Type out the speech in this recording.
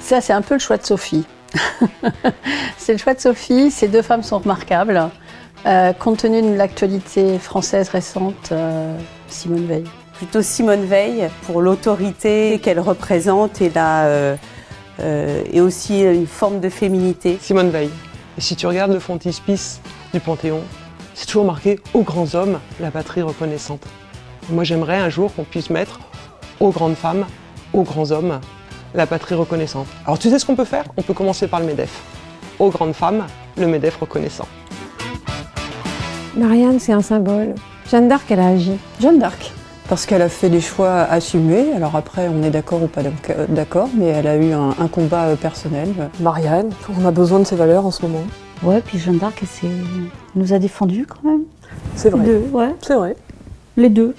Ça, c'est un peu le choix de Sophie. c'est le choix de Sophie. Ces deux femmes sont remarquables. Euh, compte tenu de l'actualité française récente, euh, Simone Veil. Plutôt Simone Veil pour l'autorité qu'elle représente et, la, euh, et aussi une forme de féminité. Simone Veil. Et si tu regardes le frontispice du Panthéon, c'est toujours marqué aux grands hommes, la patrie reconnaissante. moi j'aimerais un jour qu'on puisse mettre aux grandes femmes, aux grands hommes, la patrie reconnaissante. Alors tu sais ce qu'on peut faire? On peut commencer par le MEDEF. Aux grandes femmes, le MEDEF reconnaissant. Marianne, c'est un symbole. Jeanne d'Arc, elle a agi. Jeanne d'Arc parce qu'elle a fait des choix assumés. Alors après, on est d'accord ou pas d'accord, mais elle a eu un, combat euh, personnel. Marianne, on a besoin de ses valeurs en ce moment. Ouais, puis Jeanne d'Arc, elle nous a défendus quand même. C'est vrai. ouais. C'est vrai. Les deux.